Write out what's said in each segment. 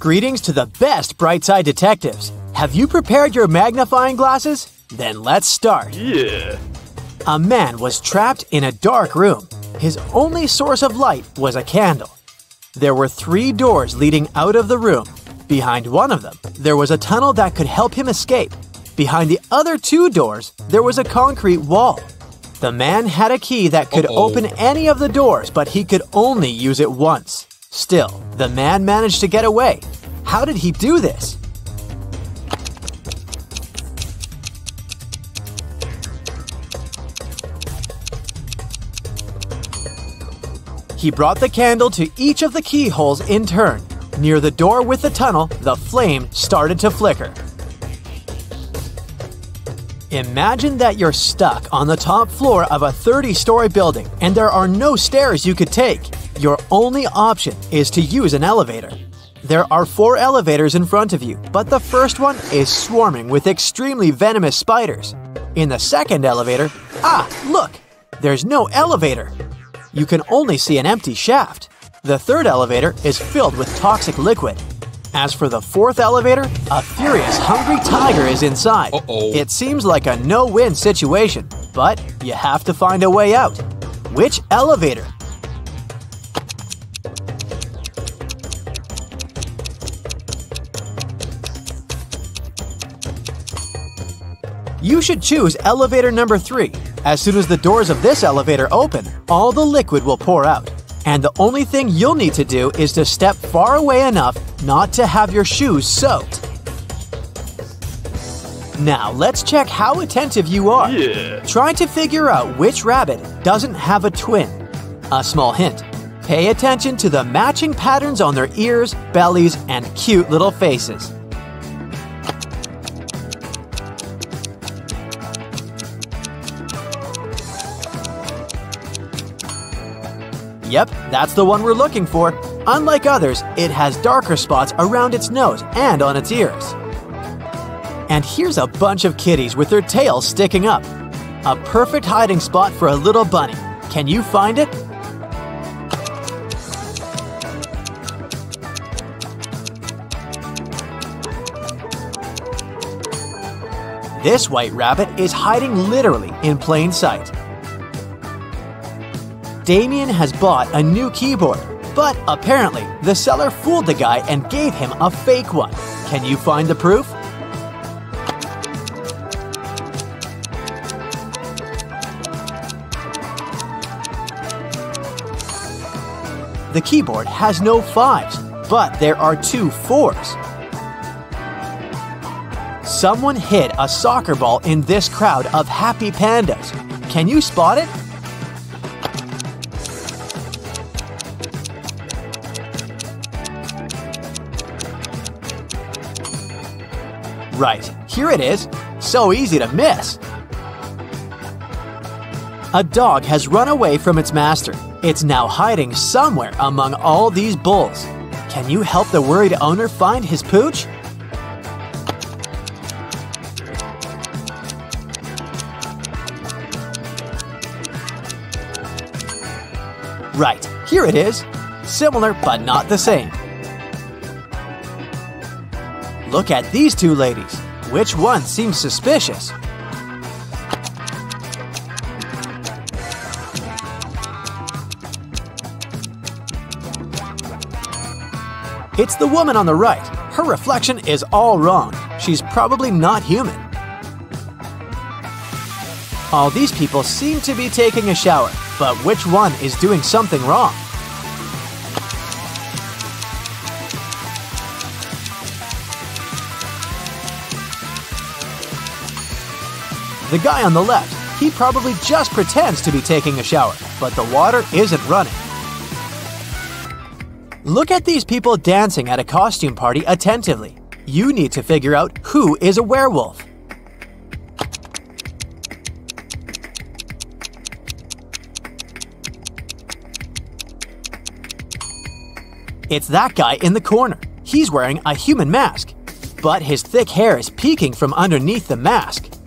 Greetings to the best Brightside detectives. Have you prepared your magnifying glasses? Then let's start. Yeah. A man was trapped in a dark room. His only source of light was a candle. There were three doors leading out of the room. Behind one of them, there was a tunnel that could help him escape. Behind the other two doors, there was a concrete wall. The man had a key that could Uh-oh. open any of the doors, but he could only use it once. Still, the man managed to get away. How did he do this? He brought the candle to each of the keyholes in turn. Near the door with the tunnel, the flame started to flicker. Imagine that you're stuck on the top floor of a 30 story building and there are no stairs you could take. Your only option is to use an elevator. There are four elevators in front of you, but the first one is swarming with extremely venomous spiders. In the second elevator, ah, look, there's no elevator. You can only see an empty shaft. The third elevator is filled with toxic liquid. As for the fourth elevator, a furious, hungry tiger is inside. Uh-oh. It seems like a no win situation, but you have to find a way out. Which elevator? You should choose elevator number three. As soon as the doors of this elevator open, all the liquid will pour out. And the only thing you'll need to do is to step far away enough not to have your shoes soaked. Now, let's check how attentive you are. Yeah. Try to figure out which rabbit doesn't have a twin. A small hint pay attention to the matching patterns on their ears, bellies, and cute little faces. Yep, that's the one we're looking for. Unlike others, it has darker spots around its nose and on its ears. And here's a bunch of kitties with their tails sticking up. A perfect hiding spot for a little bunny. Can you find it? This white rabbit is hiding literally in plain sight. Damien has bought a new keyboard, but apparently the seller fooled the guy and gave him a fake one. Can you find the proof? The keyboard has no fives, but there are two fours. Someone hid a soccer ball in this crowd of happy pandas. Can you spot it? Right, here it is. So easy to miss. A dog has run away from its master. It's now hiding somewhere among all these bulls. Can you help the worried owner find his pooch? Right, here it is. Similar, but not the same. Look at these two ladies. Which one seems suspicious? It's the woman on the right. Her reflection is all wrong. She's probably not human. All these people seem to be taking a shower, but which one is doing something wrong? The guy on the left, he probably just pretends to be taking a shower, but the water isn't running. Look at these people dancing at a costume party attentively. You need to figure out who is a werewolf. It's that guy in the corner. He's wearing a human mask, but his thick hair is peeking from underneath the mask.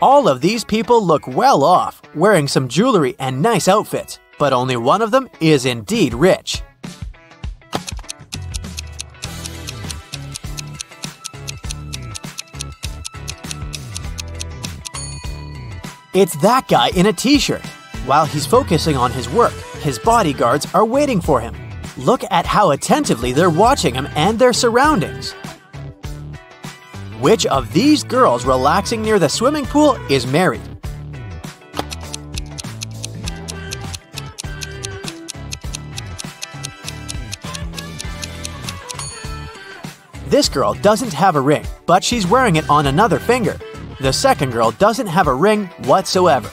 All of these people look well off, wearing some jewelry and nice outfits, but only one of them is indeed rich. It's that guy in a t-shirt. While he's focusing on his work, his bodyguards are waiting for him. Look at how attentively they're watching him and their surroundings. Which of these girls relaxing near the swimming pool is married? This girl doesn't have a ring, but she's wearing it on another finger. The second girl doesn't have a ring whatsoever.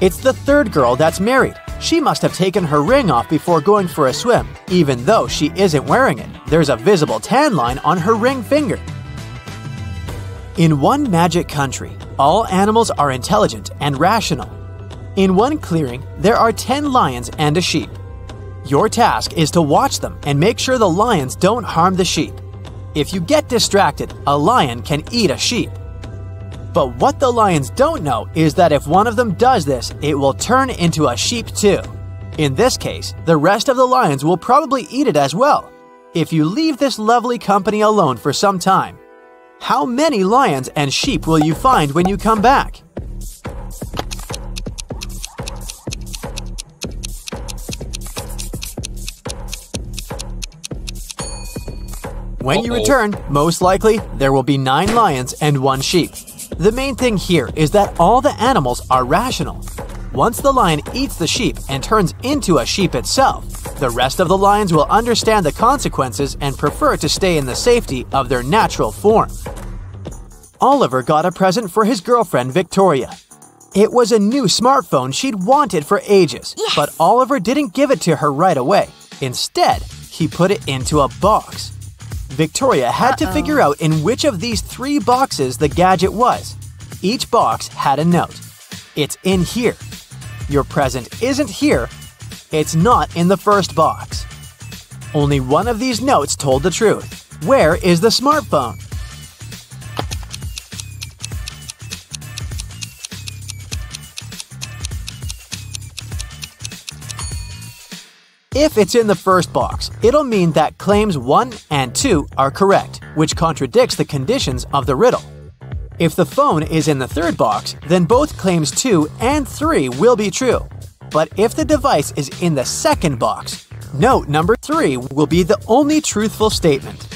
It's the third girl that's married. She must have taken her ring off before going for a swim, even though she isn't wearing it. There's a visible tan line on her ring finger. In one magic country, all animals are intelligent and rational. In one clearing, there are 10 lions and a sheep. Your task is to watch them and make sure the lions don't harm the sheep. If you get distracted, a lion can eat a sheep. But what the lions don't know is that if one of them does this, it will turn into a sheep too. In this case, the rest of the lions will probably eat it as well. If you leave this lovely company alone for some time, how many lions and sheep will you find when you come back? When you return, most likely there will be nine lions and one sheep. The main thing here is that all the animals are rational. Once the lion eats the sheep and turns into a sheep itself, the rest of the lions will understand the consequences and prefer to stay in the safety of their natural form. Oliver got a present for his girlfriend Victoria. It was a new smartphone she'd wanted for ages, Yes. but Oliver didn't give it to her right away. Instead, he put it into a box. Victoria had to figure out in which of these three boxes the gadget was. Each box had a note. It's in here. Your present isn't here. It's not in the first box. Only one of these notes told the truth. Where is the smartphone? If it's in the first box, it'll mean that claims 1 and 2 are correct, which contradicts the conditions of the riddle. If the phone is in the third box, then both claims 2 and 3 will be true. But if the device is in the second box, note number 3 will be the only truthful statement.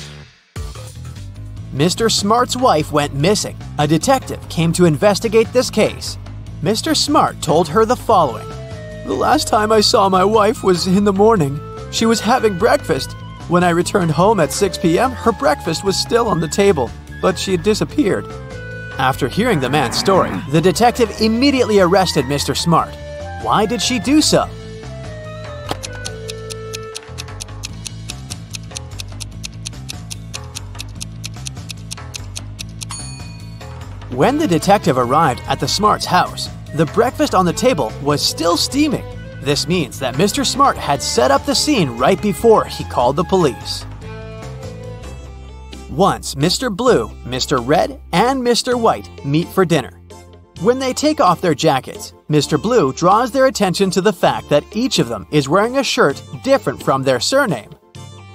Mr. Smart's wife went missing. A detective came to investigate this case. Mr. Smart told her the following The last time I saw my wife was in the morning. She was having breakfast. When I returned home at 6 p.m., her breakfast was still on the table, but she had disappeared. After hearing the man's story, the detective immediately arrested Mr. Smart. Why did she do so? When the detective arrived at the Smart's house, the breakfast on the table was still steaming. This means that Mr. Smart had set up the scene right before he called the police. Once Mr. Blue, Mr. Red, and Mr. White meet for dinner. When they take off their jackets, Mr. Blue draws their attention to the fact that each of them is wearing a shirt different from their surname.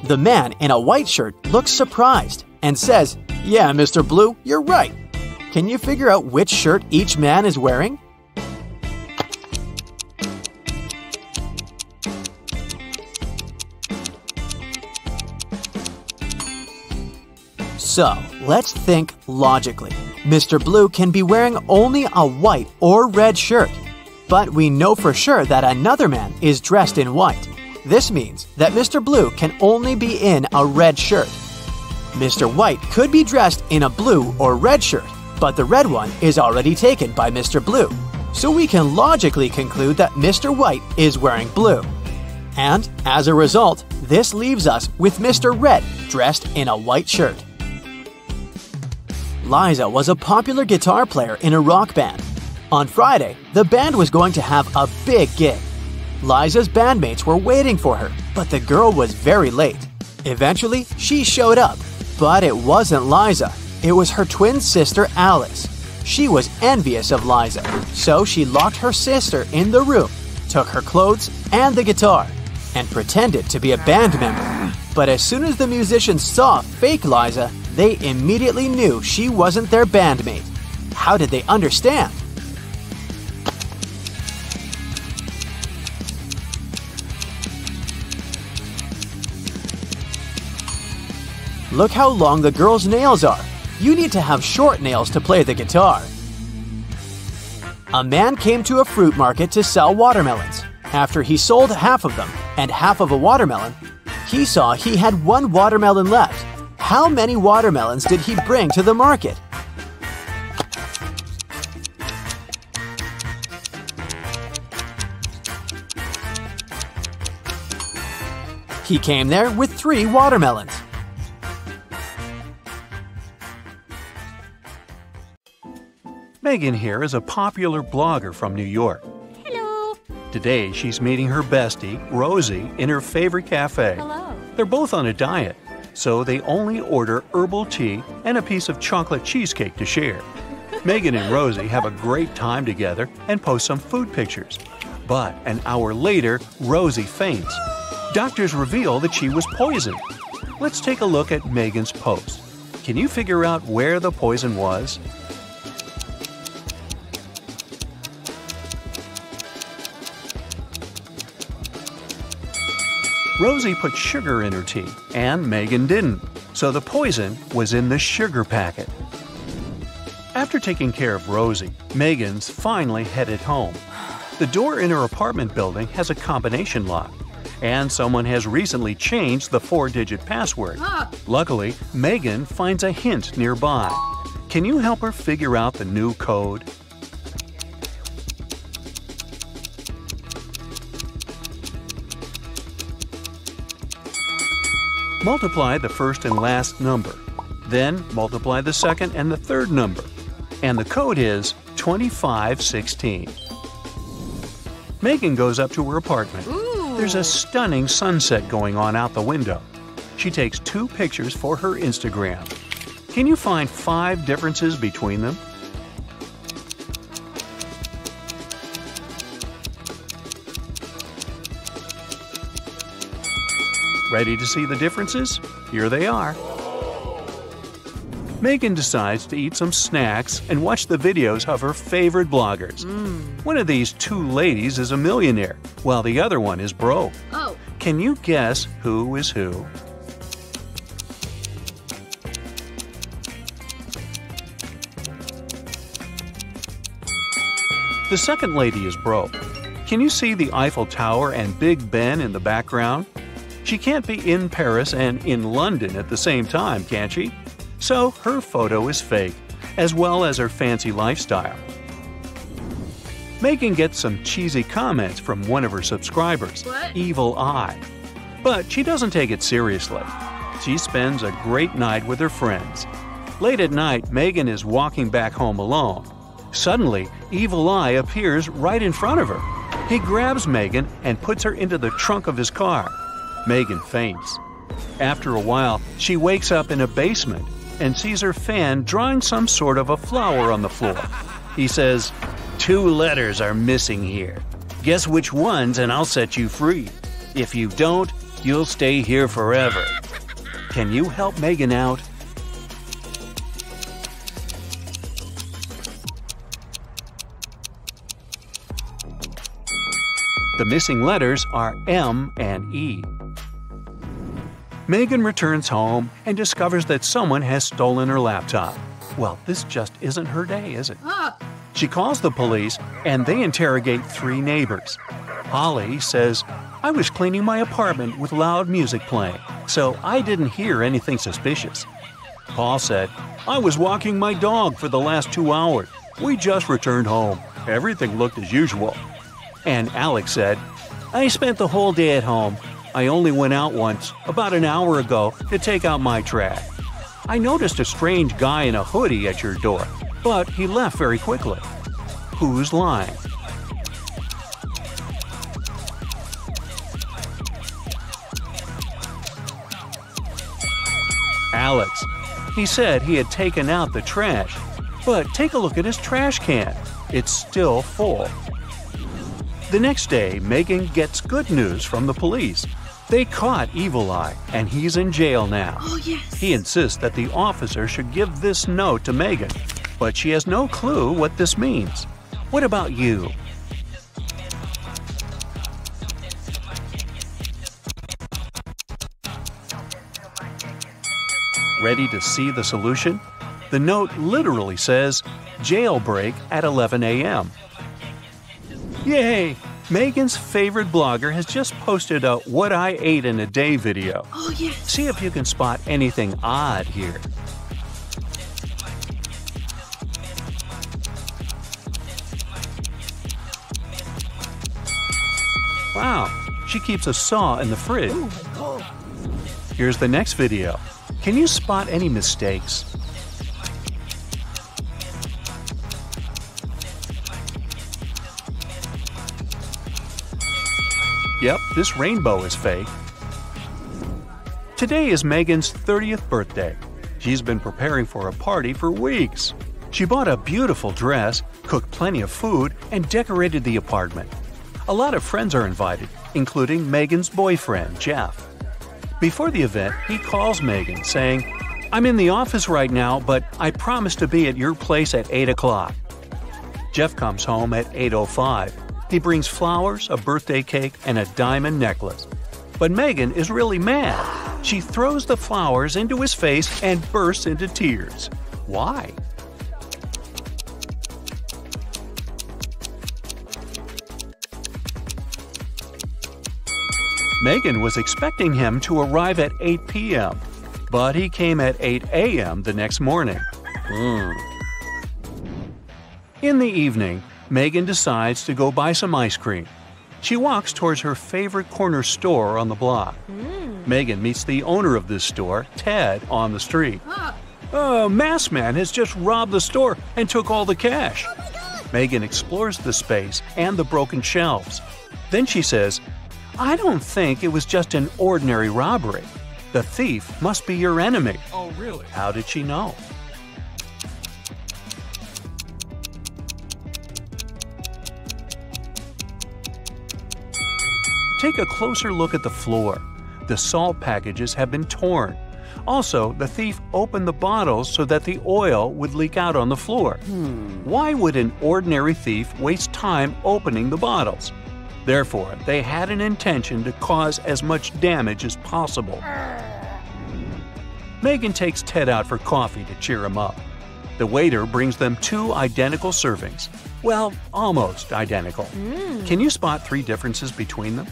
The man in a white shirt looks surprised and says, Yeah, Mr. Blue, you're right. Can you figure out which shirt each man is wearing? So, let's think logically. Mr. Blue can be wearing only a white or red shirt, but we know for sure that another man is dressed in white. This means that Mr. Blue can only be in a red shirt. Mr. White could be dressed in a blue or red shirt, but the red one is already taken by Mr. Blue. So we can logically conclude that Mr. White is wearing blue. And as a result, this leaves us with Mr. Red dressed in a white shirt. Liza was a popular guitar player in a rock band. On Friday, the band was going to have a big gig. Liza's bandmates were waiting for her, but the girl was very late. Eventually, she showed up, but it wasn't Liza. It was her twin sister Alice. She was envious of Liza, so she locked her sister in the room, took her clothes and the guitar, and pretended to be a band member. But as soon as the musicians saw fake Liza, they immediately knew she wasn't their bandmate. How did they understand? Look how long the girl's nails are. You need to have short nails to play the guitar. A man came to a fruit market to sell watermelons. After he sold half of them and half of a watermelon, he saw he had one watermelon left how many watermelons did he bring to the market? He came there with three watermelons. Megan here is a popular blogger from New York. Hello. Today, she's meeting her bestie, Rosie, in her favorite cafe. Hello. They're both on a diet, so they only order herbal tea and a piece of chocolate cheesecake to share. Megan and Rosie have a great time together and post some food pictures. But an hour later, Rosie faints. Doctors reveal that she was poisoned. Let's take a look at Megan's post. Can you figure out where the poison was? Rosie put sugar in her tea, and Megan didn't, so the poison was in the sugar packet. After taking care of Rosie, Megan's finally headed home. The door in her apartment building has a combination lock, and someone has recently changed the four digit password. Luckily, Megan finds a hint nearby. Can you help her figure out the new code? Multiply the first and last number. Then multiply the second and the third number. And the code is 2516. Megan goes up to her apartment. There's a stunning sunset going on out the window. She takes two pictures for her Instagram. Can you find five differences between them? Ready to see the differences? Here they are. Megan decides to eat some snacks and watch the videos of her favorite bloggers. Hmm. One of these two ladies is a millionaire, while the other one is broke. Oh, Can you guess who is who? The second lady is broke. Can you see the Eiffel Tower and Big Ben in the background? She can't be in Paris and in London at the same time, can she? So her photo is fake, as well as her fancy lifestyle. Megan gets some cheesy comments from one of her subscribers, What? Evil Eye. But she doesn't take it seriously. She spends a great night with her friends. Late at night, Megan is walking back home alone. Suddenly, Evil Eye appears right in front of her. He grabs Megan and puts her into the trunk of his car. Megan faints. After a while, she wakes up in a basement and sees her fan drawing some sort of a flower on the floor. He says, Two letters are missing here. Guess which ones, and I'll set you free. If you don't, you'll stay here forever. Can you help Megan out? The missing letters are M and E. Megan returns home and discovers that someone has stolen her laptop. Well, this just isn't her day, is it? ah, She calls the police and they interrogate three neighbors. Holly says, I was cleaning my apartment with loud music playing, so I didn't hear anything suspicious. Paul said, I was walking my dog for the last two hours. We just returned home. Everything looked as usual. And Alex said, I spent the whole day at home. I only went out once, about an hour ago, to take out my trash. I noticed a strange guy in a hoodie at your door, but he left very quickly. Who's lying? Alex. He said he had taken out the trash, but take a look at his trash can. It's still full. The next day, Megan gets good news from the police. They caught Evil Eye, and he's in jail now. oh yes. He insists that the officer should give this note to Megan, but she has no clue what this means. What about you? Ready to see the solution? The note literally says, Jailbreak at 11 a.m. Yay! Megan's favorite blogger has just posted a What I Ate in a Day video. Oh, yes. See if you can spot anything odd here. Wow, she keeps a saw in the fridge. Oh, Here's the next video. Can you spot any mistakes? Yep, this rainbow is fake. Today is Megan's 30th birthday. She's been preparing for a party for weeks. She bought a beautiful dress, cooked plenty of food, and decorated the apartment. A lot of friends are invited, including Megan's boyfriend, Jeff. Before the event, he calls Megan saying, I'm in the office right now, but I promise to be at your place at 8 o'clock. Jeff comes home at 8.05. He brings flowers, a birthday cake, and a diamond necklace. But Megan is really mad. She throws the flowers into his face and bursts into tears. Why? Megan was expecting him to arrive at 8 p.m., but he came at 8 a.m. the next morning. Hmm. In the evening, Megan decides to go buy some ice cream. She walks towards her favorite corner store on the block. Hmm. Megan meets the owner of this store, Ted, on the street. A oh, masked man has just robbed the store and took all the cash. Oh Megan explores the space and the broken shelves. Then she says, I don't think it was just an ordinary robbery. The thief must be your enemy. Oh, really? How did she know? Take a closer look at the floor. The salt packages have been torn. Also, the thief opened the bottles so that the oil would leak out on the floor. Hmm. Why would an ordinary thief waste time opening the bottles? Therefore, they had an intention to cause as much damage as possible. Megan takes Ted out for coffee to cheer him up. The waiter brings them two identical servings. Well, almost identical. Hmm. Can you spot three differences between them?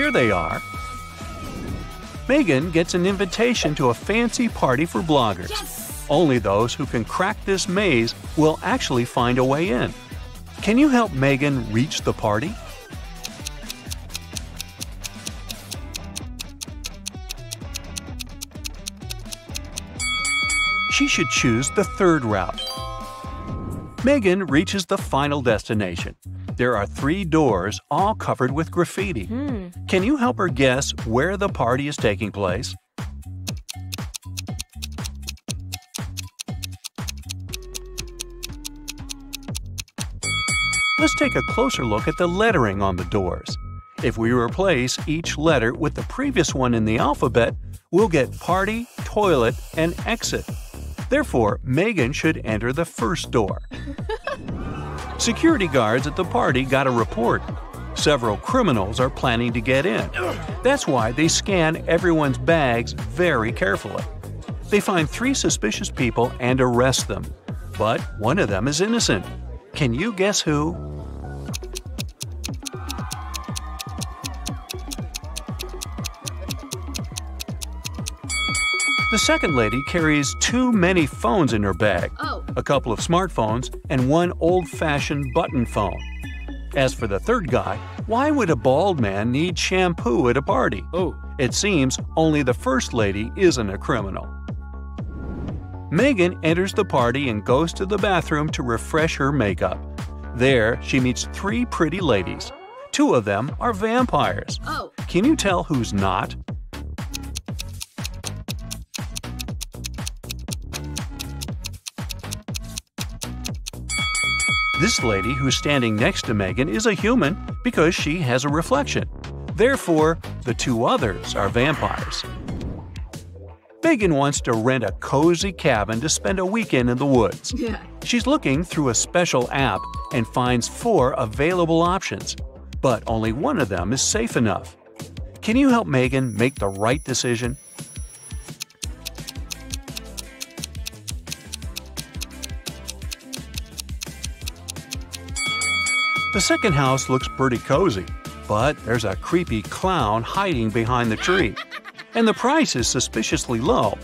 Here they are. Megan gets an invitation to a fancy party for bloggers. Yes! Only those who can crack this maze will actually find a way in. Can you help Megan reach the party? She should choose the third route. Megan reaches the final destination. There are three doors, all covered with graffiti. Hmm. Can you help her guess where the party is taking place? Let's take a closer look at the lettering on the doors. If we replace each letter with the previous one in the alphabet, we'll get party, toilet, and exit. Therefore, Megan should enter the first door. Security guards at the party got a report. Several criminals are planning to get in. That's why they scan everyone's bags very carefully. They find three suspicious people and arrest them. But one of them is innocent. Can you guess who? The second lady carries too many phones in her bag Oh. a couple of smartphones, and one old fashioned button phone. As for the third guy, why would a bald man need shampoo at a party? Oh, It seems only the first lady isn't a criminal. Megan enters the party and goes to the bathroom to refresh her makeup. There, she meets three pretty ladies. Two of them are vampires. Oh. Can you tell who's not? This lady who's standing next to Megan is a human because she has a reflection. Therefore, the two others are vampires. Megan wants to rent a cozy cabin to spend a weekend in the woods. Yeah. She's looking through a special app and finds four available options, but only one of them is safe enough. Can you help Megan make the right decision? The second house looks pretty cozy, but there's a creepy clown hiding behind the tree. And the price is suspiciously low.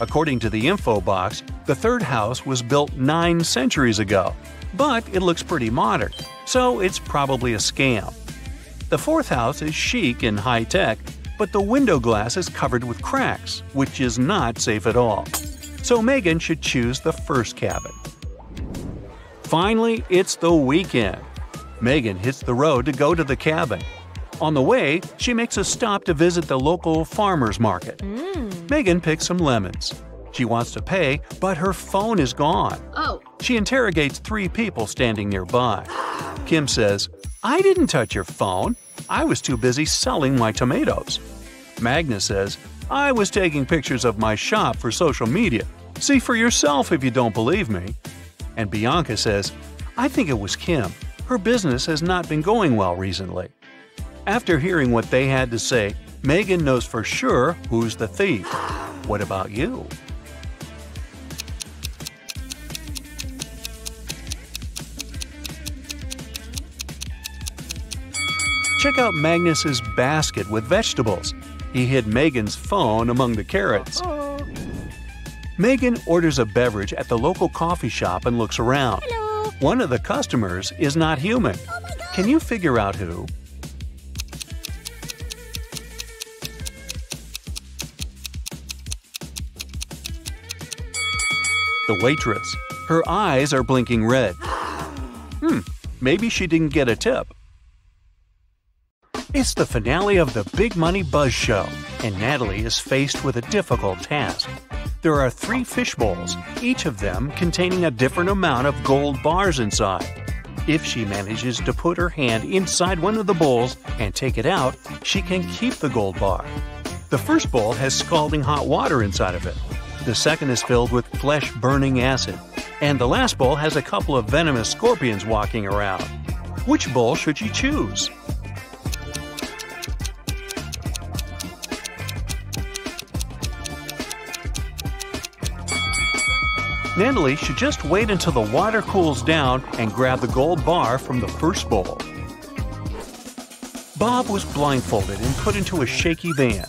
According to the info box, the third house was built nine centuries ago, but it looks pretty modern, so it's probably a scam. The fourth house is chic and high tech, but the window glass is covered with cracks, which is not safe at all. So Megan should choose the first cabin. Finally, it's the weekend. Megan hits the road to go to the cabin. On the way, she makes a stop to visit the local farmer's market. Mm. Megan picks some lemons. She wants to pay, but her phone is gone. Oh, She interrogates three people standing nearby. Kim says, I didn't touch your phone. I was too busy selling my tomatoes. Magnus says, I was taking pictures of my shop for social media. See for yourself if you don't believe me. And Bianca says, I think it was Kim. Her business has not been going well recently. After hearing what they had to say, Megan knows for sure who's the thief. What about you? Check out Magnus's basket with vegetables. He hid Megan's phone among the carrots. Megan orders a beverage at the local coffee shop and looks around. hello. One of the customers is not human. Can you figure out who? The waitress. Her eyes are blinking red. Hmm, maybe she didn't get a tip. It's the finale of the Big Money Buzz Show, and Natalie is faced with a difficult task. There are three fish bowls, each of them containing a different amount of gold bars inside. If she manages to put her hand inside one of the bowls and take it out, she can keep the gold bar. The first bowl has scalding hot water inside of it. The second is filled with flesh burning acid. And the last bowl has a couple of venomous scorpions walking around. Which bowl should she choose? Natalie should just wait until the water cools down and grab the gold bar from the first bowl. Bob was blindfolded and put into a shaky van.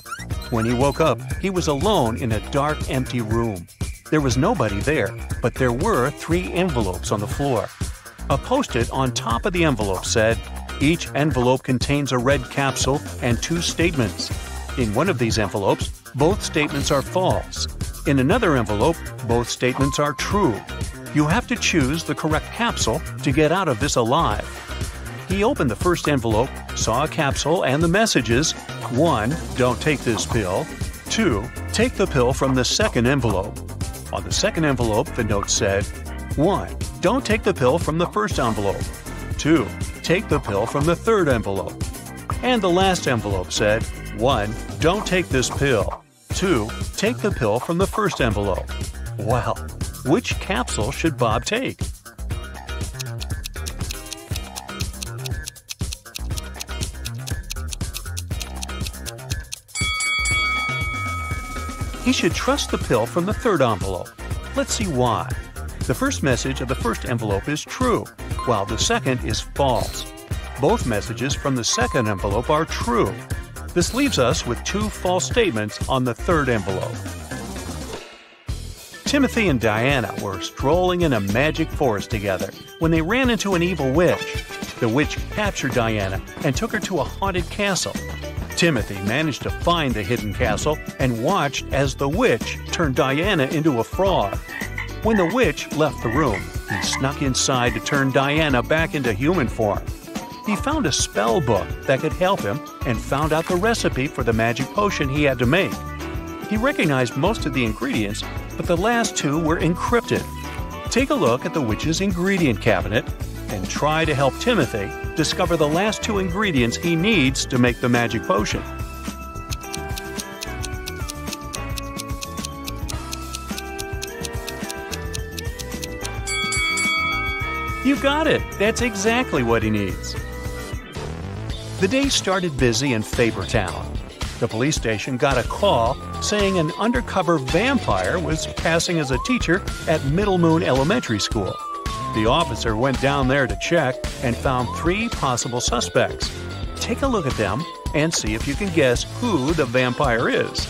When he woke up, he was alone in a dark, empty room. There was nobody there, but there were three envelopes on the floor. A post it on top of the envelope said, Each envelope contains a red capsule and two statements. In one of these envelopes, both statements are false. In another envelope, both statements are true. You have to choose the correct capsule to get out of this alive. He opened the first envelope, saw a capsule and the messages 1. Don't take this pill. 2. Take the pill from the second envelope. On the second envelope, the note said 1. Don't take the pill from the first envelope. 2. Take the pill from the third envelope. And the last envelope said 1. Don't take this pill. 2. Take the pill from the first envelope. Well, which capsule should Bob take? He should trust the pill from the third envelope. Let's see why. The first message of the first envelope is true, while the second is false. Both messages from the second envelope are true. This leaves us with two false statements on the third envelope. Timothy and Diana were strolling in a magic forest together when they ran into an evil witch. The witch captured Diana and took her to a haunted castle. Timothy managed to find the hidden castle and watched as the witch turned Diana into a frog. When the witch left the room, he snuck inside to turn Diana back into human form. He found a spell book that could help him and found out the recipe for the magic potion he had to make. He recognized most of the ingredients, but the last two were encrypted. Take a look at the witch's ingredient cabinet and try to help Timothy discover the last two ingredients he needs to make the magic potion. You got it! That's exactly what he needs. The day started busy in Fabertown. The police station got a call saying an undercover vampire was passing as a teacher at Middle Moon Elementary School. The officer went down there to check and found three possible suspects. Take a look at them and see if you can guess who the vampire is.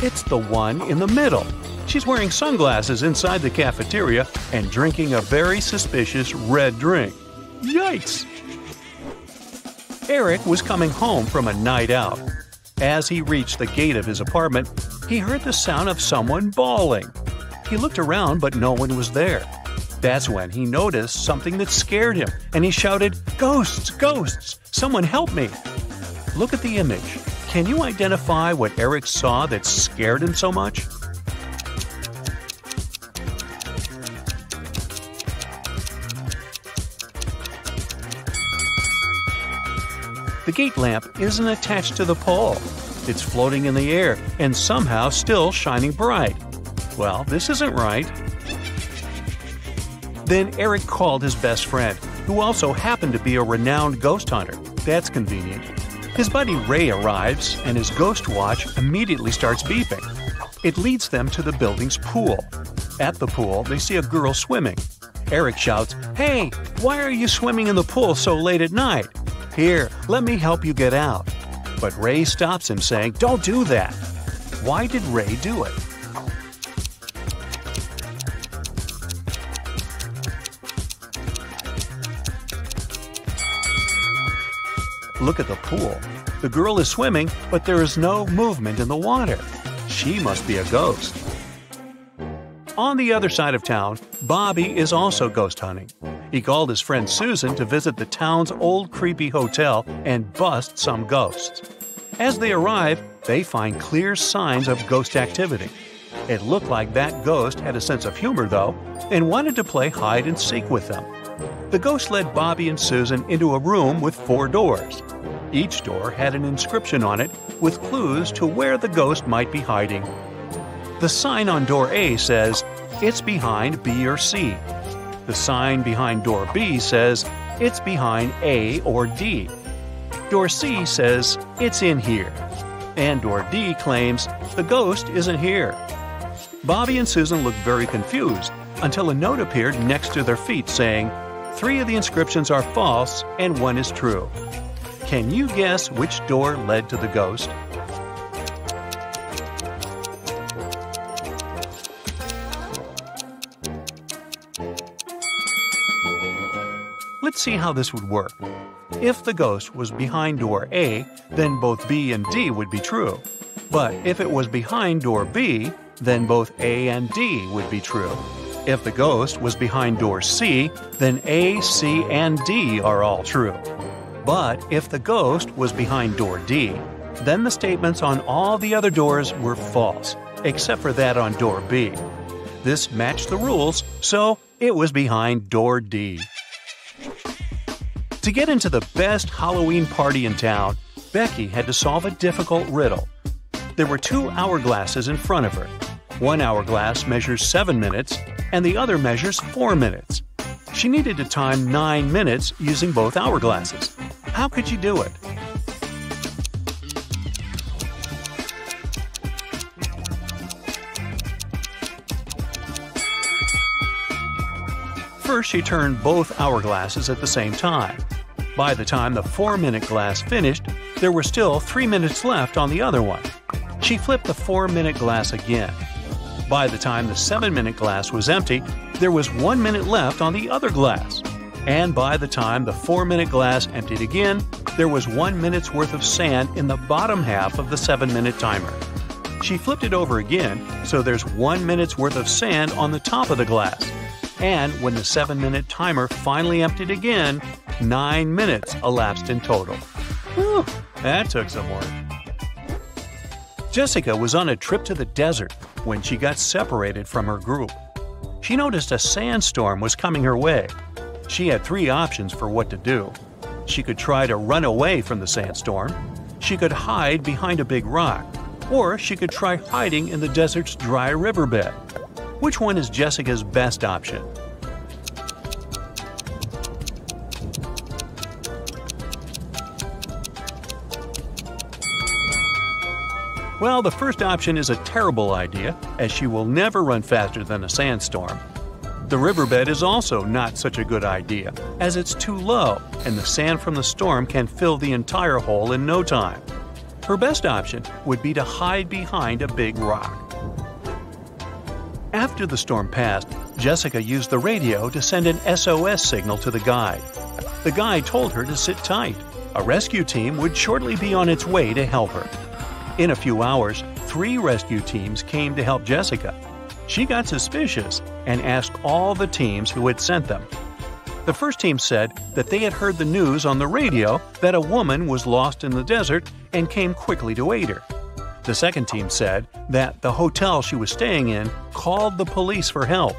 It's the one in the middle. She's wearing sunglasses inside the cafeteria and drinking a very suspicious red drink. Yikes! Eric was coming home from a night out. As he reached the gate of his apartment, he heard the sound of someone bawling. He looked around, but no one was there. That's when he noticed something that scared him, and he shouted, Ghosts! Ghosts! Someone help me! Look at the image. Can you identify what Eric saw that scared him so much? The gate lamp isn't attached to the pole. It's floating in the air and somehow still shining bright. Well, this isn't right. Then Eric called his best friend, who also happened to be a renowned ghost hunter. That's convenient. His buddy Ray arrives, and his ghost watch immediately starts beeping. It leads them to the building's pool. At the pool, they see a girl swimming. Eric shouts, Hey, why are you swimming in the pool so late at night? Here, let me help you get out. But Ray stops him, saying, Don't do that. Why did Ray do it? Look at the pool. The girl is swimming, but there is no movement in the water. She must be a ghost. On the other side of town, Bobby is also ghost hunting. He called his friend Susan to visit the town's old creepy hotel and bust some ghosts. As they arrive, they find clear signs of ghost activity. It looked like that ghost had a sense of humor, though, and wanted to play hide and seek with them. The ghost led Bobby and Susan into a room with four doors. Each door had an inscription on it with clues to where the ghost might be hiding. The sign on door A says, It's behind B or C. The sign behind door B says, It's behind A or D. Door C says, It's in here. And door D claims, The ghost isn't here. Bobby and Susan looked very confused until a note appeared next to their feet saying, Three of the inscriptions are false and one is true. Can you guess which door led to the ghost? Let's see how this would work. If the ghost was behind door A, then both B and D would be true. But if it was behind door B, then both A and D would be true. If the ghost was behind door C, then A, C, and D are all true. But if the ghost was behind door D, then the statements on all the other doors were false, except for that on door B. This matched the rules, so it was behind door D. To get into the best Halloween party in town, Becky had to solve a difficult riddle. There were two hourglasses in front of her. One hourglass measures 7 minutes, and the other measures 4 minutes. She needed to time 9 minutes using both hourglasses. How could she do it? First, she turned both hourglasses at the same time. By the time the 4 minute glass finished, there were still 3 minutes left on the other one. She flipped the 4 minute glass again. By the time the 7 minute glass was empty, there was 1 minute left on the other glass. And by the time the 4 minute glass emptied again, there was 1 minute's worth of sand in the bottom half of the 7 minute timer. She flipped it over again, so there's 1 minute's worth of sand on the top of the glass. And when the 7 minute timer finally emptied again, 9 minutes elapsed in total. Whew, that took some work. Jessica was on a trip to the desert when she got separated from her group. She noticed a sandstorm was coming her way. She had three options for what to do. She could try to run away from the sandstorm, she could hide behind a big rock, or she could try hiding in the desert's dry riverbed. Which one is Jessica's best option? Well, the first option is a terrible idea, as she will never run faster than a sandstorm. The riverbed is also not such a good idea, as it's too low and the sand from the storm can fill the entire hole in no time. Her best option would be to hide behind a big rock. After the storm passed, Jessica used the radio to send an SOS signal to the guide. The guide told her to sit tight. A rescue team would shortly be on its way to help her. In a few hours, three rescue teams came to help Jessica. She got suspicious and asked all the teams who had sent them. The first team said that they had heard the news on the radio that a woman was lost in the desert and came quickly to aid her. The second team said that the hotel she was staying in called the police for help.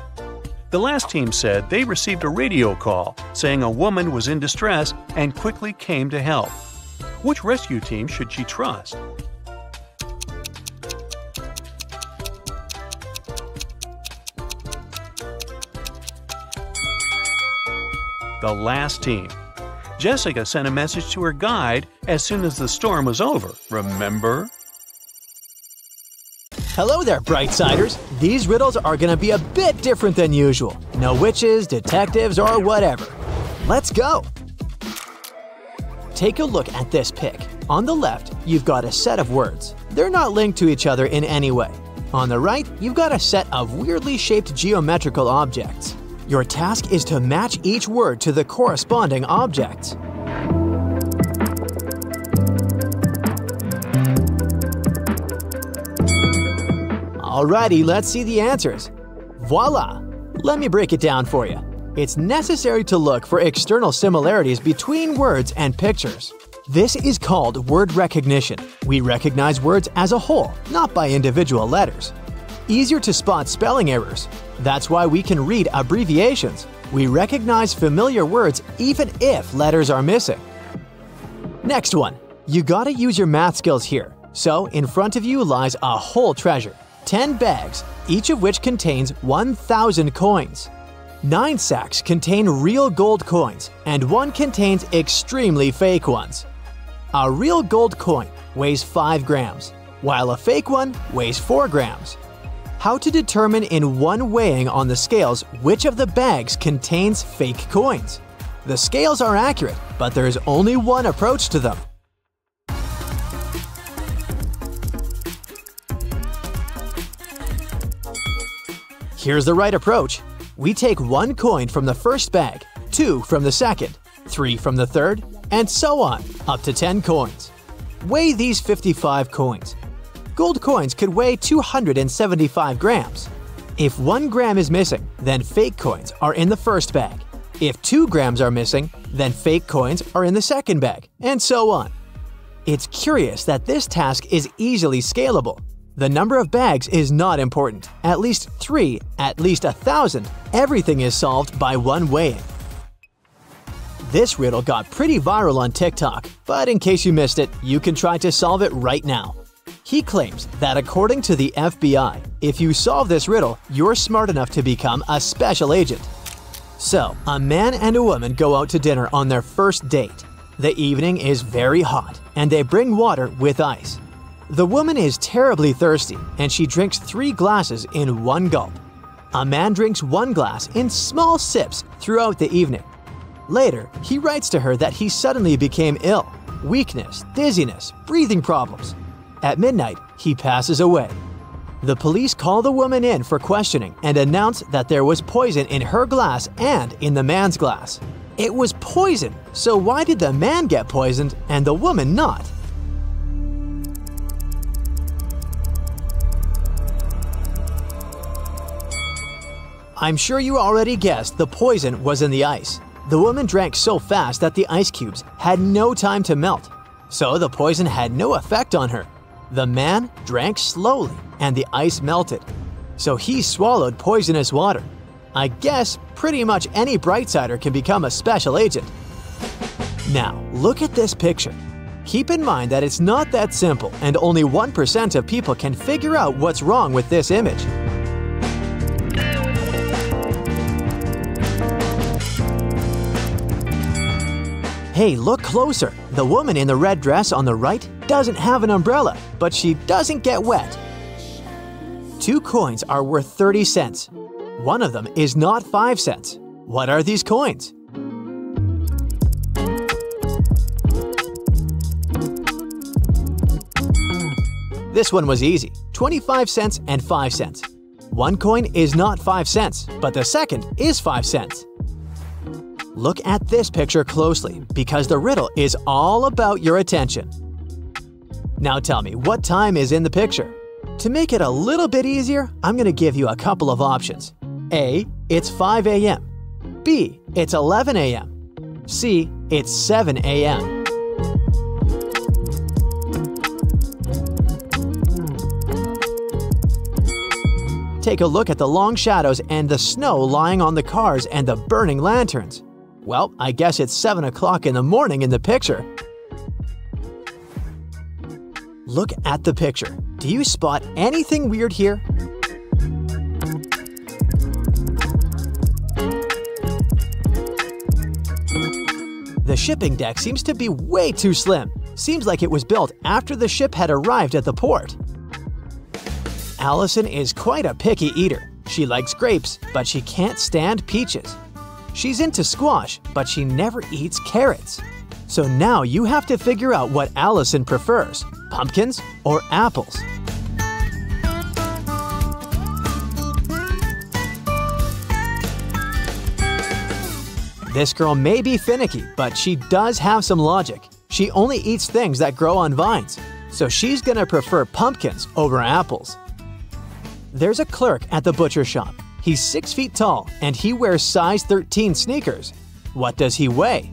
The last team said they received a radio call saying a woman was in distress and quickly came to help. Which rescue team should she trust? The last team. Jessica sent a message to her guide as soon as the storm was over, remember? Hello there, Brightsiders! These riddles are gonna be a bit different than usual. No witches, detectives, or whatever. Let's go! Take a look at this pic. On the left, you've got a set of words. They're not linked to each other in any way. On the right, you've got a set of weirdly shaped geometrical objects. Your task is to match each word to the corresponding object. Alrighty, let's see the answers. Voila! Let me break it down for you. It's necessary to look for external similarities between words and pictures. This is called word recognition. We recognize words as a whole, not by individual letters easier to spot spelling errors. That's why we can read abbreviations. We recognize familiar words even if letters are missing. Next one. You gotta use your math skills here. So, in front of you lies a whole treasure 10 bags, each of which contains 1,000 coins. Nine sacks contain real gold coins, and one contains extremely fake ones. A real gold coin weighs 5 grams, while a fake one weighs 4 grams. How to determine in one weighing on the scales which of the bags contains fake coins. The scales are accurate, but there is only one approach to them. Here's the right approach. We take one coin from the first bag, two from the second, three from the third, and so on, up to 10 coins. Weigh these 55 coins gold coins could weigh 275 grams. If 1 gram is missing, then fake coins are in the first bag. If 2 grams are missing, then fake coins are in the second bag, and so on. It's curious that this task is easily scalable. The number of bags is not important. At least 3, at least a thousand, everything is solved by one weighing. This riddle got pretty viral on TikTok, but in case you missed it, you can try to solve it right now. He claims that according to the FBI, if you solve this riddle, you're smart enough to become a special agent. So, a man and a woman go out to dinner on their first date. The evening is very hot, and they bring water with ice. The woman is terribly thirsty, and she drinks three glasses in one gulp. A man drinks one glass in small sips throughout the evening. Later, he writes to her that he suddenly became ill weakness, dizziness, breathing problems. At midnight, he passes away. The police call the woman in for questioning and announce that there was poison in her glass and in the man's glass. It was poison, so why did the man get poisoned and the woman not? I'm sure you already guessed the poison was in the ice. The woman drank so fast that the ice cubes had no time to melt, so the poison had no effect on her. The man drank slowly and the ice melted. So he swallowed poisonous water. I guess pretty much any Brightsider can become a special agent. Now, look at this picture. Keep in mind that it's not that simple, and only 1% of people can figure out what's wrong with this image. Hey, look closer. The woman in the red dress on the right doesn't have an umbrella, but she doesn't get wet. Two coins are worth 30 cents. One of them is not 5 cents. What are these coins? This one was easy 25 cents and 5 cents. One coin is not 5 cents, but the second is 5 cents. Look at this picture closely because the riddle is all about your attention. Now tell me, what time is in the picture? To make it a little bit easier, I'm going to give you a couple of options. A. It's 5 a.m. B. It's 11 a.m. C. It's 7 a.m. Take a look at the long shadows and the snow lying on the cars and the burning lanterns. Well, I guess it's 7 o'clock in the morning in the picture. Look at the picture. Do you spot anything weird here? The shipping deck seems to be way too slim. Seems like it was built after the ship had arrived at the port. Allison is quite a picky eater. She likes grapes, but she can't stand peaches. She's into squash, but she never eats carrots. So now you have to figure out what Allison prefers pumpkins or apples. This girl may be finicky, but she does have some logic. She only eats things that grow on vines, so she's gonna prefer pumpkins over apples. There's a clerk at the butcher shop. He's 6 feet tall and he wears size 13 sneakers. What does he weigh?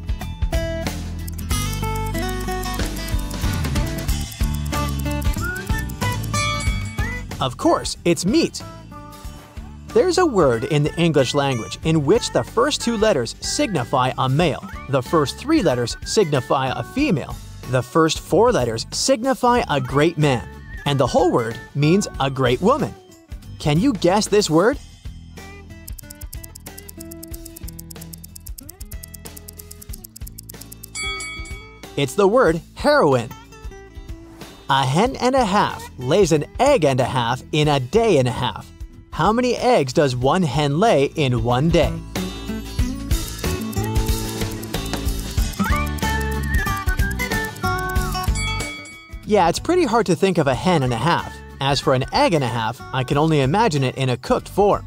Of course, it's meat. There's a word in the English language in which the first two letters signify a male, the first three letters signify a female, the first four letters signify a great man, and the whole word means a great woman. Can you guess this word? It's the word heroine. A hen and a half lays an egg and a half in a day and a half. How many eggs does one hen lay in one day? Yeah, it's pretty hard to think of a hen and a half. As for an egg and a half, I can only imagine it in a cooked form.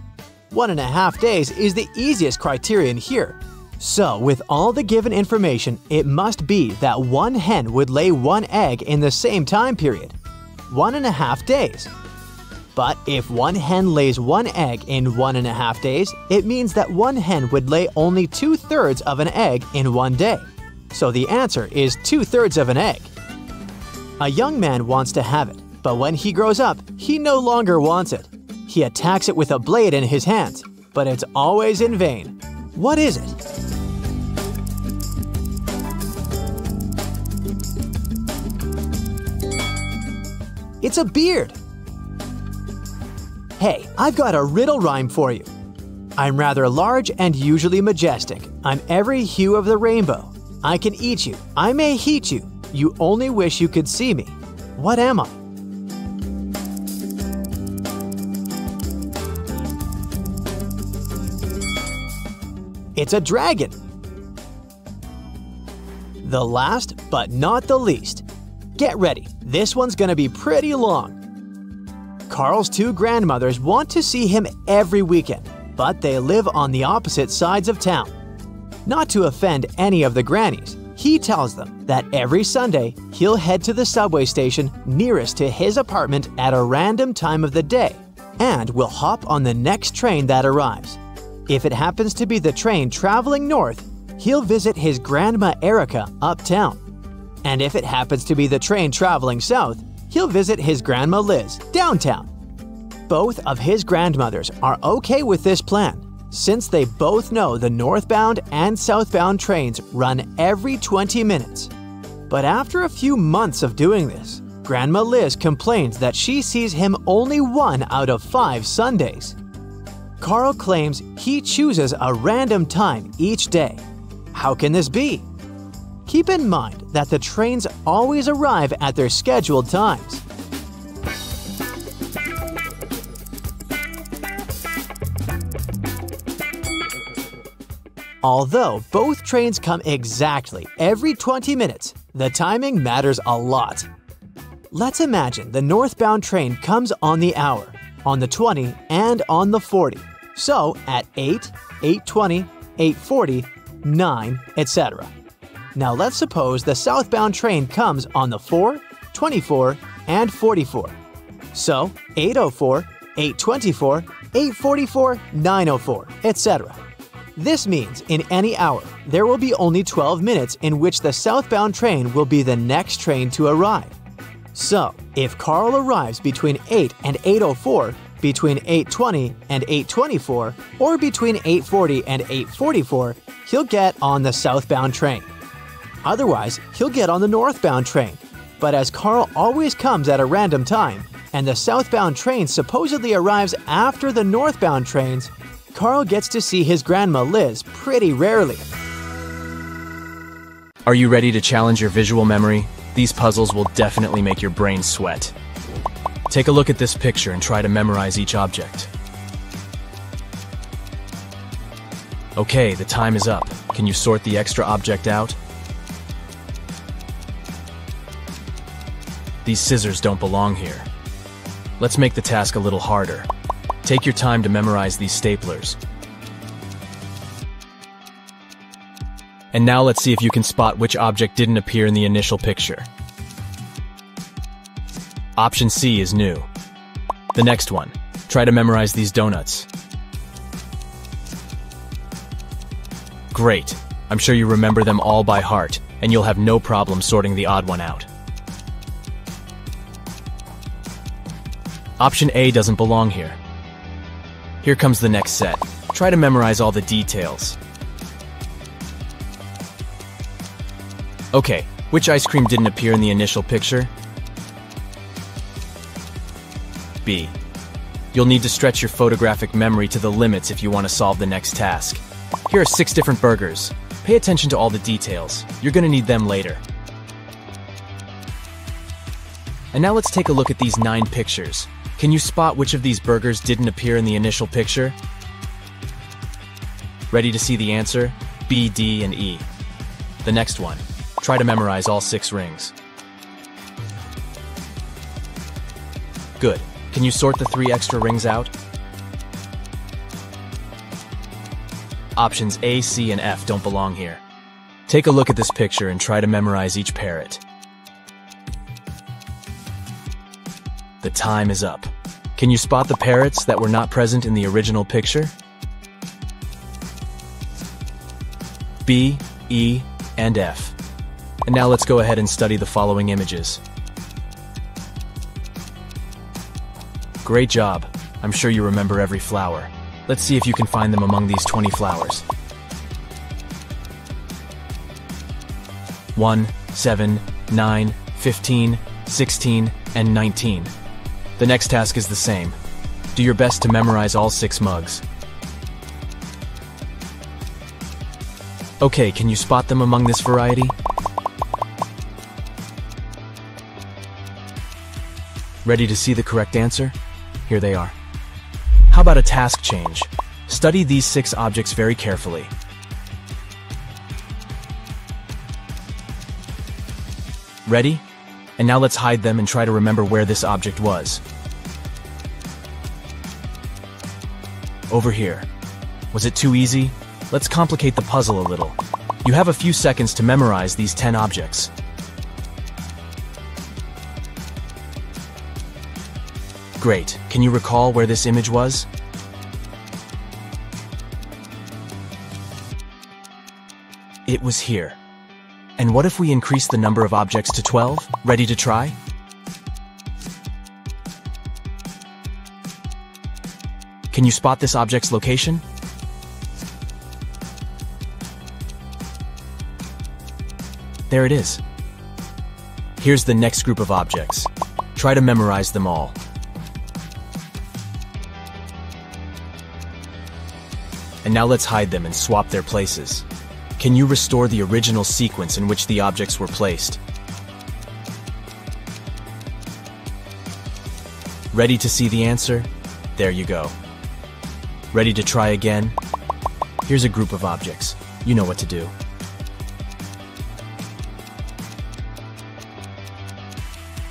One and a half days is the easiest criterion here. So, with all the given information, it must be that one hen would lay one egg in the same time period. One and a half days. But if one hen lays one egg in one and a half days, it means that one hen would lay only two thirds of an egg in one day. So the answer is two thirds of an egg. A young man wants to have it, but when he grows up, he no longer wants it. He attacks it with a blade in his hands, but it's always in vain. What is it? It's a beard. Hey, I've got a riddle rhyme for you. I'm rather large and usually majestic. I'm every hue of the rainbow. I can eat you. I may heat you. You only wish you could see me. What am I? It's a dragon. The last, but not the least. Get ready, this one's gonna be pretty long. Carl's two grandmothers want to see him every weekend, but they live on the opposite sides of town. Not to offend any of the grannies, he tells them that every Sunday he'll head to the subway station nearest to his apartment at a random time of the day and will hop on the next train that arrives. If it happens to be the train traveling north, he'll visit his grandma Erica uptown. And if it happens to be the train traveling south, he'll visit his grandma Liz downtown. Both of his grandmothers are okay with this plan since they both know the northbound and southbound trains run every 20 minutes. But after a few months of doing this, Grandma Liz complains that she sees him only one out of five Sundays. Carl claims he chooses a random time each day. How can this be? Keep in mind that the trains always arrive at their scheduled times. Although both trains come exactly every 20 minutes, the timing matters a lot. Let's imagine the northbound train comes on the hour, on the 20, and on the 40. So at 8, 820, 840, 9, etc. Now let's suppose the southbound train comes on the 4, 24, and 44. So 804, 824, 844, 904, etc. This means in any hour, there will be only 12 minutes in which the southbound train will be the next train to arrive. So, if Carl arrives between 8 and 804, between 820 and 824, or between 840 and 844, he'll get on the southbound train. Otherwise, he'll get on the northbound train. But as Carl always comes at a random time, and the southbound train supposedly arrives after the northbound trains, Carl gets to see his grandma Liz pretty rarely. Are you ready to challenge your visual memory? These puzzles will definitely make your brain sweat. Take a look at this picture and try to memorize each object. Okay, the time is up. Can you sort the extra object out? These scissors don't belong here. Let's make the task a little harder. Take your time to memorize these staplers. And now let's see if you can spot which object didn't appear in the initial picture. Option C is new. The next one. Try to memorize these donuts. Great. I'm sure you remember them all by heart, and you'll have no problem sorting the odd one out. Option A doesn't belong here. Here comes the next set. Try to memorize all the details. Okay, which ice cream didn't appear in the initial picture? B. You'll need to stretch your photographic memory to the limits if you want to solve the next task. Here are six different burgers. Pay attention to all the details. You're going to need them later. And now let's take a look at these nine pictures. Can you spot which of these burgers didn't appear in the initial picture? Ready to see the answer? B, D, and E. The next one. Try to memorize all six rings. Good. Can you sort the three extra rings out? Options A, C, and F don't belong here. Take a look at this picture and try to memorize each parrot. The time is up. Can you spot the parrots that were not present in the original picture? B, E, and F. And now let's go ahead and study the following images. Great job. I'm sure you remember every flower. Let's see if you can find them among these 20 flowers. 1, 7, 9, 15, 16, and 19. The next task is the same. Do your best to memorize all six mugs. Okay, can you spot them among this variety? Ready to see the correct answer? Here they are. How about a task change? Study these six objects very carefully. Ready? And now let's hide them and try to remember where this object was. Over here. Was it too easy? Let's complicate the puzzle a little. You have a few seconds to memorize these 10 objects. Great. Can you recall where this image was? It was here. And what if we increase the number of objects to 12? Ready to try? Can you spot this object's location? There it is. Here's the next group of objects. Try to memorize them all. And now let's hide them and swap their places. Can you restore the original sequence in which the objects were placed? Ready to see the answer? There you go. Ready to try again? Here's a group of objects. You know what to do.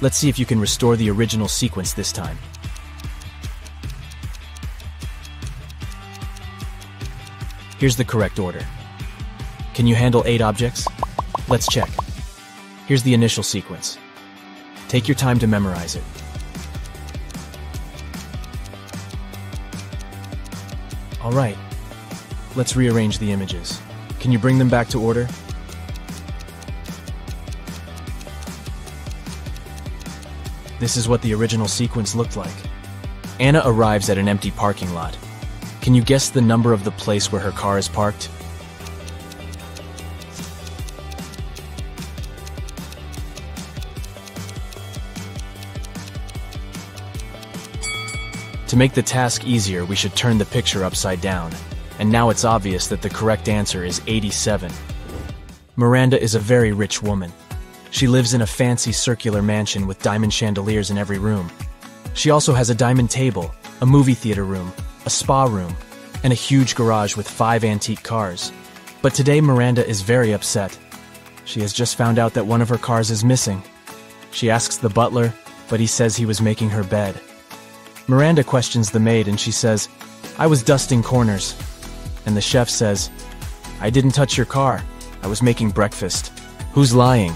Let's see if you can restore the original sequence this time. Here's the correct order. Can you handle eight objects? Let's check. Here's the initial sequence. Take your time to memorize it. All right, let's rearrange the images. Can you bring them back to order? This is what the original sequence looked like. Anna arrives at an empty parking lot. Can you guess the number of the place where her car is parked? To make the task easier, we should turn the picture upside down. And now it's obvious that the correct answer is 87. Miranda is a very rich woman. She lives in a fancy circular mansion with diamond chandeliers in every room. She also has a diamond table, a movie theater room, a spa room, and a huge garage with five antique cars. But today Miranda is very upset. She has just found out that one of her cars is missing. She asks the butler, but he says he was making her bed. Miranda questions the maid and she says, I was dusting corners. And the chef says, I didn't touch your car. I was making breakfast. Who's lying?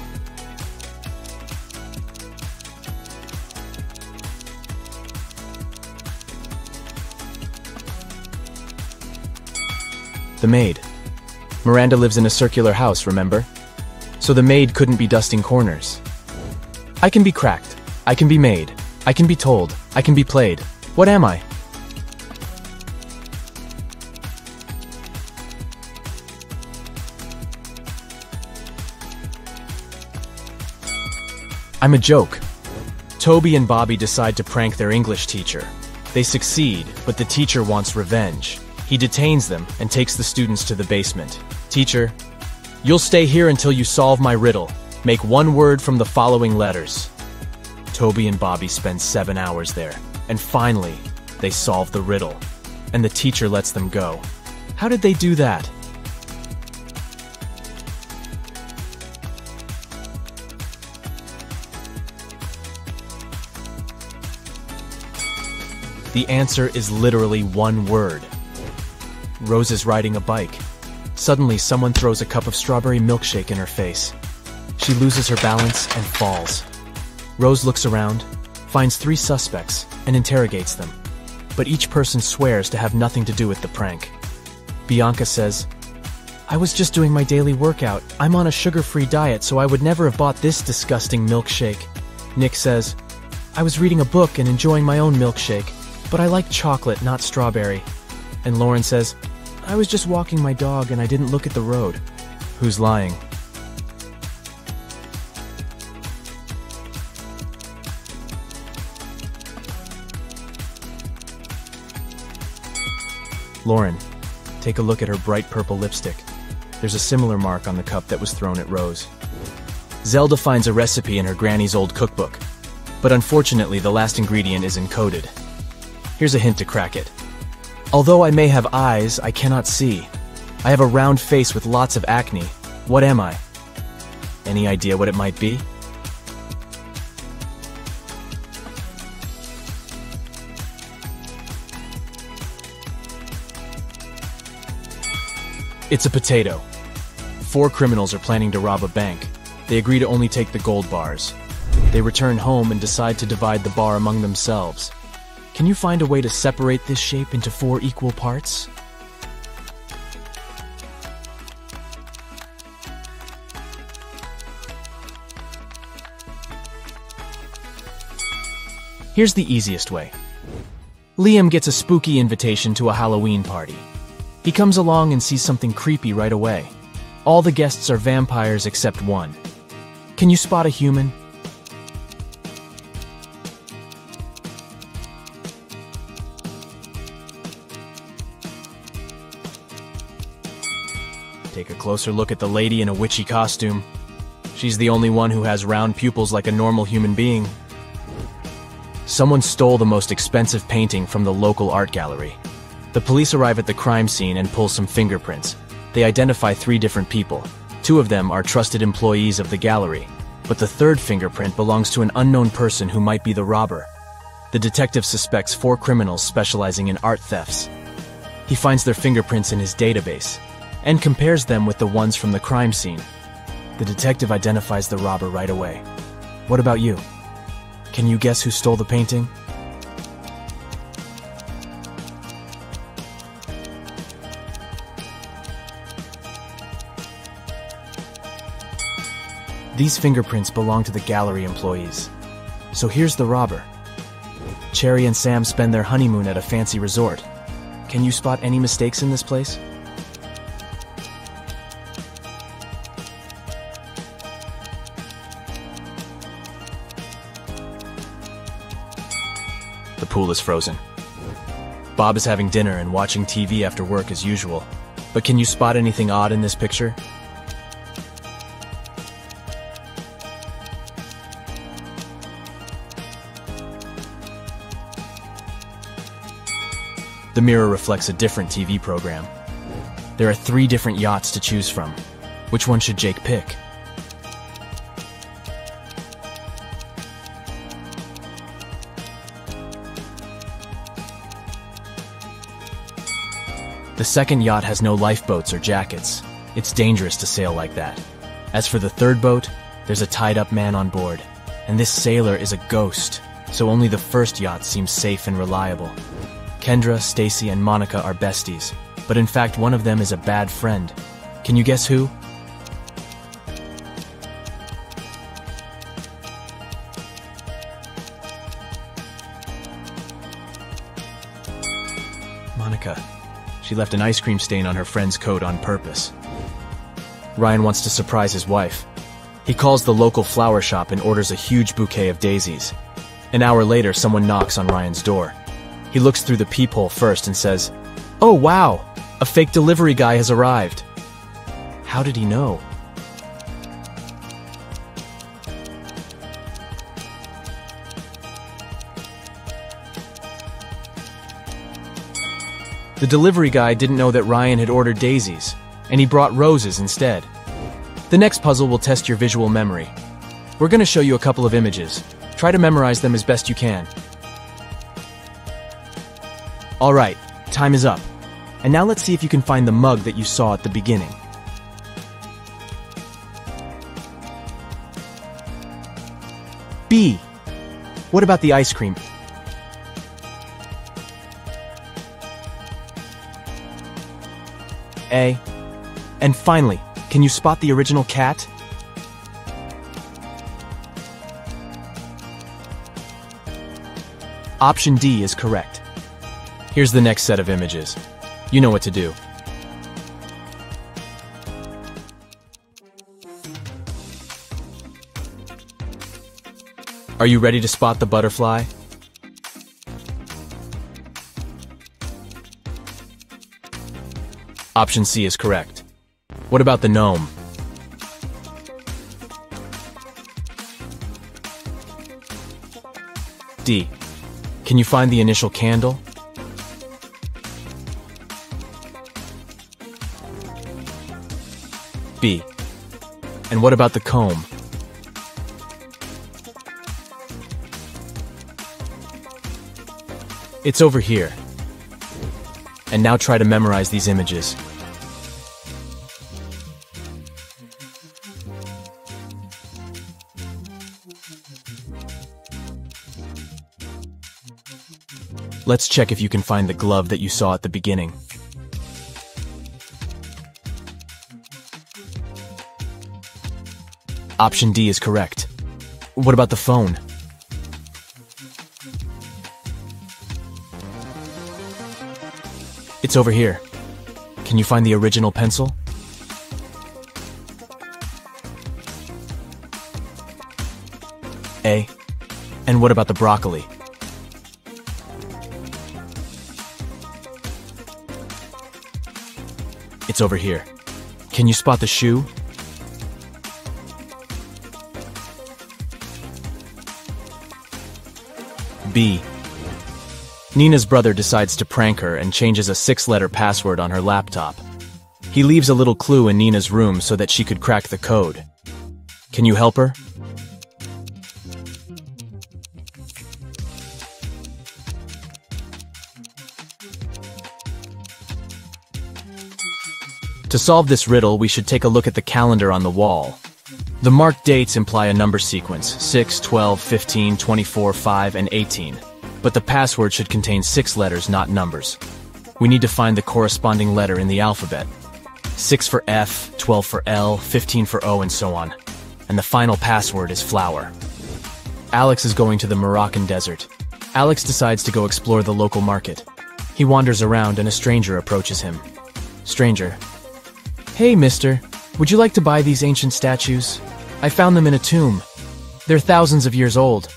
The maid. Miranda lives in a circular house, remember? So the maid couldn't be dusting corners. I can be cracked. I can be made. I can be told. I can be played. What am I? I'm a joke. Toby and Bobby decide to prank their English teacher. They succeed, but the teacher wants revenge. He detains them and takes the students to the basement. Teacher, you'll stay here until you solve my riddle. Make one word from the following letters. Toby and Bobby spend seven hours there, and finally, they solve the riddle. And the teacher lets them go. How did they do that? The answer is literally one word. Rose is riding a bike. Suddenly, someone throws a cup of strawberry milkshake in her face. She loses her balance and falls. Rose looks around, finds three suspects, and interrogates them. But each person swears to have nothing to do with the prank. Bianca says, I was just doing my daily workout. I'm on a sugar-free diet, so I would never have bought this disgusting milkshake. Nick says, I was reading a book and enjoying my own milkshake, but I like chocolate, not strawberry. And Lauren says, I was just walking my dog and I didn't look at the road. Who's lying? Lauren, take a look at her bright purple lipstick. There's a similar mark on the cup that was thrown at Rose. Zelda finds a recipe in her granny's old cookbook, but unfortunately the last ingredient is encoded. Here's a hint to crack it. Although I may have eyes, I cannot see. I have a round face with lots of acne. What am I? Any idea what it might be? It's a potato. Four criminals are planning to rob a bank. They agree to only take the gold bars. They return home and decide to divide the bar among themselves. Can you find a way to separate this shape into four equal parts? Here's the easiest way. Liam gets a spooky invitation to a Halloween party. He comes along and sees something creepy right away. All the guests are vampires except one. Can you spot a human? Take a closer look at the lady in a witchy costume. She's the only one who has round pupils like a normal human being. Someone stole the most expensive painting from the local art gallery. The police arrive at the crime scene and pull some fingerprints. They identify three different people. Two of them are trusted employees of the gallery, but the third fingerprint belongs to an unknown person who might be the robber. The detective suspects four criminals specializing in art thefts. He finds their fingerprints in his database and compares them with the ones from the crime scene. The detective identifies the robber right away. What about you? Can you guess who stole the painting? These fingerprints belong to the gallery employees. So here's the robber. Cherry and Sam spend their honeymoon at a fancy resort. Can you spot any mistakes in this place? The pool is frozen. Bob is having dinner and watching TV after work as usual. But can you spot anything odd in this picture? The mirror reflects a different TV program. There are three different yachts to choose from. Which one should Jake pick? The second yacht has no lifeboats or jackets. It's dangerous to sail like that. As for the third boat, there's a tied up man on board. And this sailor is a ghost, so only the first yacht seems safe and reliable. Kendra, Stacy, and Monica are besties, but in fact, one of them is a bad friend. Can you guess who? Monica. She left an ice cream stain on her friend's coat on purpose. Ryan wants to surprise his wife. He calls the local flower shop and orders a huge bouquet of daisies. An hour later, someone knocks on Ryan's door. He looks through the peephole first and says, Oh wow, a fake delivery guy has arrived. How did he know? The delivery guy didn't know that Ryan had ordered daisies, and he brought roses instead. The next puzzle will test your visual memory. We're going to show you a couple of images. Try to memorize them as best you can. All right, time is up. And now let's see if you can find the mug that you saw at the beginning. B. What about the ice cream? A. And finally, can you spot the original cat? Option D is correct. Here's the next set of images. You know what to do. Are you ready to spot the butterfly? Option C is correct. What about the gnome? D. Can you find the initial candle? B. And what about the comb? It's over here. And now try to memorize these images. Let's check if you can find the glove that you saw at the beginning. Option D is correct. What about the phone? It's over here. Can you find the original pencil? A. And what about the broccoli? It's over here. Can you spot the shoe? B. Nina's brother decides to prank her and changes a six letter password on her laptop. He leaves a little clue in Nina's room so that she could crack the code. Can you help her? To solve this riddle, we should take a look at the calendar on the wall. The marked dates imply a number sequence 6, 12, 15, 24, 5, and 18. But the password should contain six letters, not numbers. We need to find the corresponding letter in the alphabet 6 for F, 12 for L, 15 for O, and so on. And the final password is flower. Alex is going to the Moroccan desert. Alex decides to go explore the local market. He wanders around and a stranger approaches him. Stranger, Hey, mister. Would you like to buy these ancient statues? I found them in a tomb. They're thousands of years old.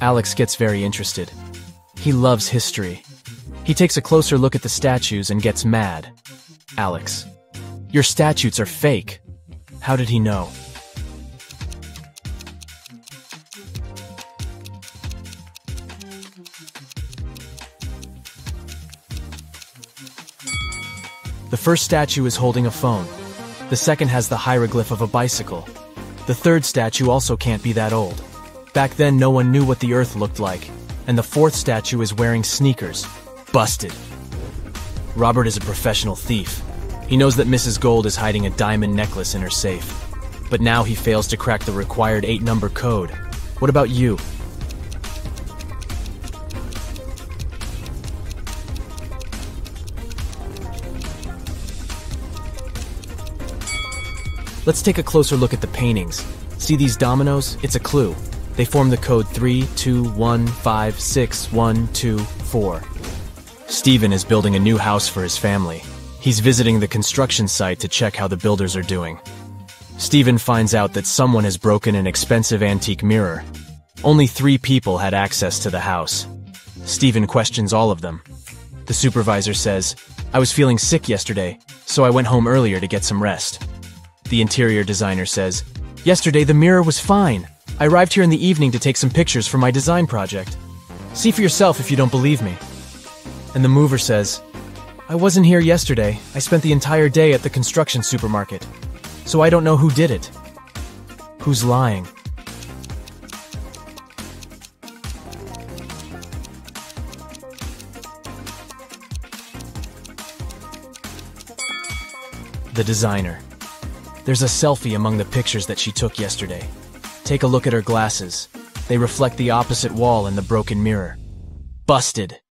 Alex gets very interested. He loves history. He takes a closer look at the statues and gets mad. Alex, your statues are fake. How did he know? The first statue is holding a phone. The second has the hieroglyph of a bicycle. The third statue also can't be that old. Back then, no one knew what the Earth looked like. And the fourth statue is wearing sneakers. Busted. Robert is a professional thief. He knows that Mrs. Gold is hiding a diamond necklace in her safe. But now he fails to crack the required eight number code. What about you? Let's take a closer look at the paintings. See these dominoes? It's a clue. They form the code 3, 2, 1, 5, 6, 1, 2, 4. Stephen is building a new house for his family. He's visiting the construction site to check how the builders are doing. Stephen finds out that someone has broken an expensive antique mirror. Only three people had access to the house. Stephen questions all of them. The supervisor says, I was feeling sick yesterday, so I went home earlier to get some rest. The interior designer says, Yesterday the mirror was fine. I arrived here in the evening to take some pictures for my design project. See for yourself if you don't believe me. And the mover says, I wasn't here yesterday. I spent the entire day at the construction supermarket. So I don't know who did it. Who's lying? The designer. There's a selfie among the pictures that she took yesterday. Take a look at her glasses. They reflect the opposite wall and the broken mirror. Busted.